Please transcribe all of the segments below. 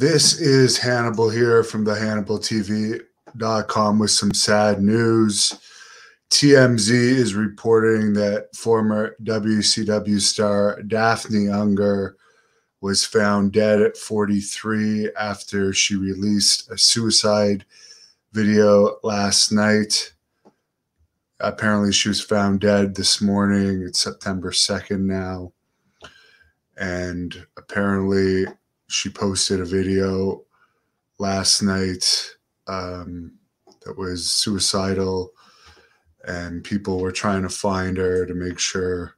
This is Hannibal here from the HannibalTV.com with some sad news. TMZ is reporting that former WCW star Daffney Unger was found dead at 43 after she released a suicide video last night. Apparently, she was found dead this morning. It's September 2nd now. And apparently, she posted a video last night um, that was suicidal, and people were trying to find her to make sure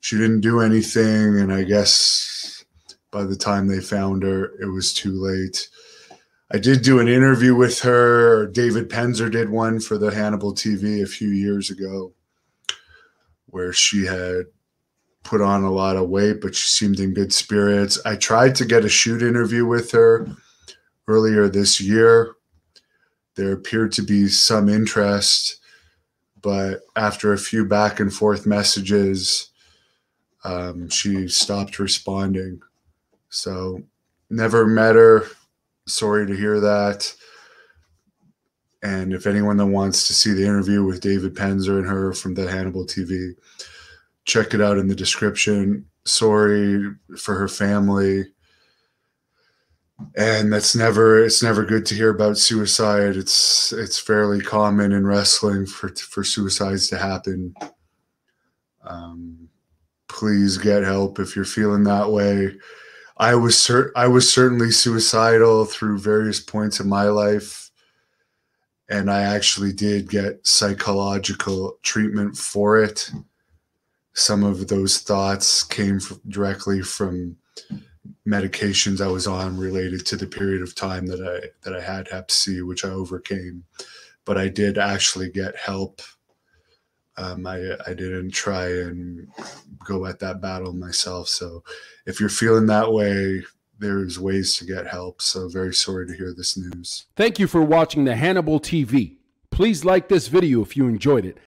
she didn't do anything. And I guess by the time they found her, it was too late. I did do an interview with her. David Penzer did one for the Hannibal TV a few years ago, where she had put on a lot of weight, but she seemed in good spirits. I tried to get a shoot interview with her earlier this year. There appeared to be some interest, but after a few back and forth messages, um, she stopped responding. So, never met her. Sorry to hear that. And if anyone that wants to see the interview with David Penzer and her from the Hannibal TV, check it out in the description. Sorry for her family. And that's never it's never good to hear about suicide. It's it's fairly common in wrestling for for suicides to happen. Um, please get help if you're feeling that way. I was cert- I was certainly suicidal through various points of my life and I actually did get psychological treatment for it some of those thoughts came directly from medications I was on related to the period of time that I that I had Hep C, which I overcame. But I did actually get help. Um, I I didn't try and go at that battle myself. So if you're feeling that way, there's ways to get help. So very sorry to hear this news. Thank you for watching the Hannibal TV. Please like this video if you enjoyed it